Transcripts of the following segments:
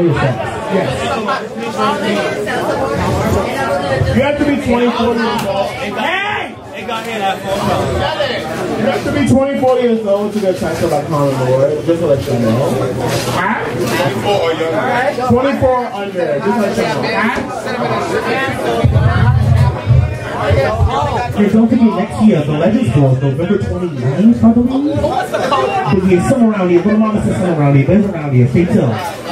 Show your sex. Yes. You have to be 24 years old. Hey! It got hit at four pounds. You have to be 24 years old to get tested by Common Lord, just to let you know. Huh? 24 or younger. 24 or under, just to let you know. Hey, don't forget next year, the Legends Ball, November 29th, I believe. But yeah, somewhere around here. But mama said somewhere around here. It's around here. Stay tuned.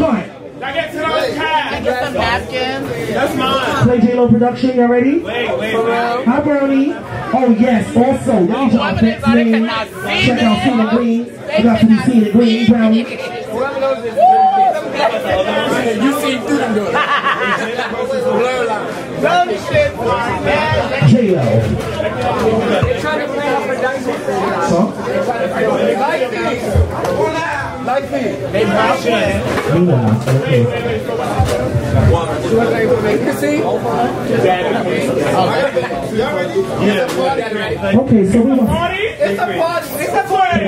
All right, J-Lo, there's your client. I get $10 cash. Get some napkins. That's mine. Play J-Lo production, y'all ready? Wait, wait, wait. Hi, Brownie. Oh, yes. Also, let me drop women next thought they name. could not see Check out. Cena Green. You got to be Cena Green, Brownie. You see through them it. Blur line. J-Lo. Trying to play off a diamond. Huh? Like me. Nina. Okay. You? Okay, so we want... It's a party. It's a party.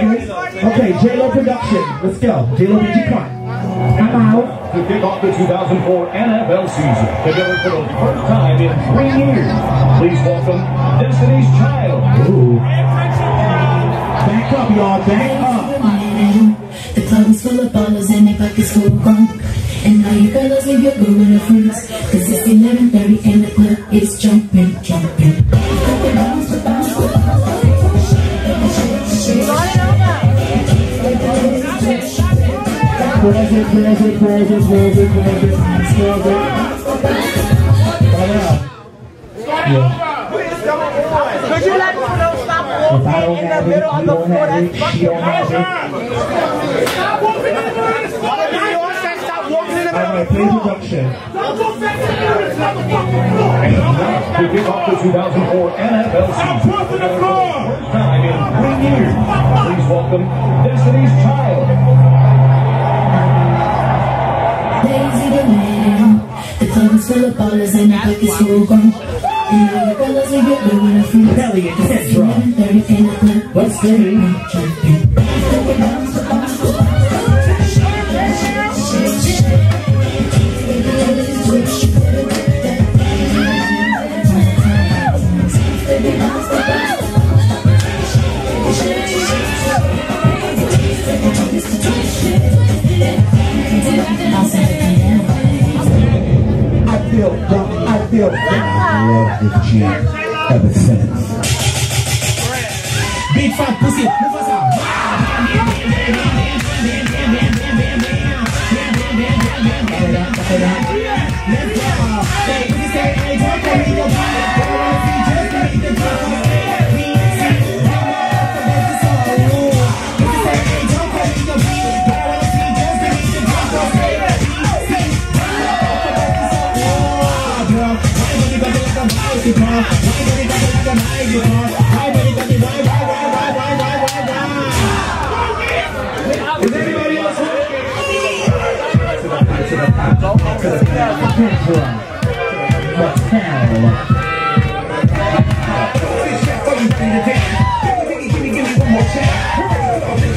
Okay, J-Lo production. Let's go. J-Lo, did you cut? I'm out. to kick off the 2004 NFL season. Together for the first time in three years. Please welcome Destiny's Child. Ooh. Back up, y'all. Back up. The full ballers and they pockets full of crunk. And all you fellas leave your girl with her friends. Cause it's 11.30 and the club is jumping, jumping. Present, present, present, present, present. Present. Yeah. Could you let me know stop I walking in the middle of the floor? That's fucking it. Stop walking in the middle of the floor. You said stop walking in the All middle right, of the play floor. production. To kick off the 2004 NFL season. pushing the Together for floor. the first time in three years. Please welcome Destiny's Child. Lazy the man. The club is full of ballers and the pockets full of crunk. And all you fellas leave your girl with her friends. Elliot, Cause it's Kendra. 11.30 and the club feel dumb. I love this jam ever since. Big fat pussy, move.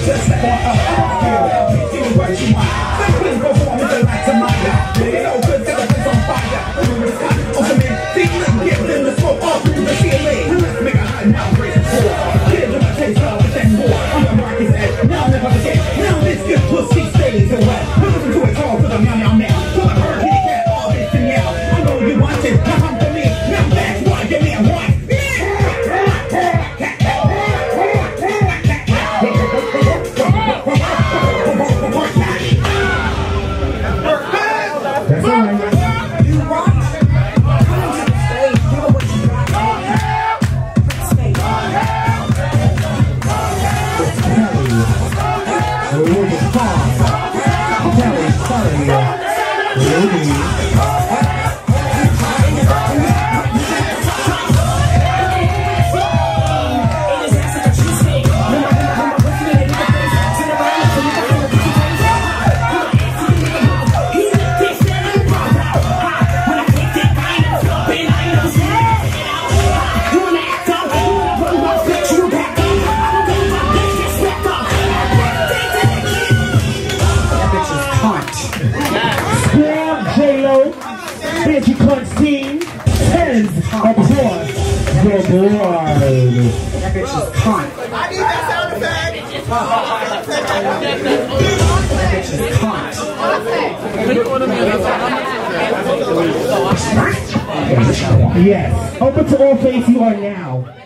Just like what I feel, do what you want. Please perform. wanted. That bitch is cunt. I need that sound effect. That bitch is cunt. Yes. Open to all faith you are now.